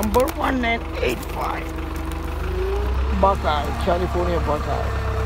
Number 1985. Buckeye, California Buckeye.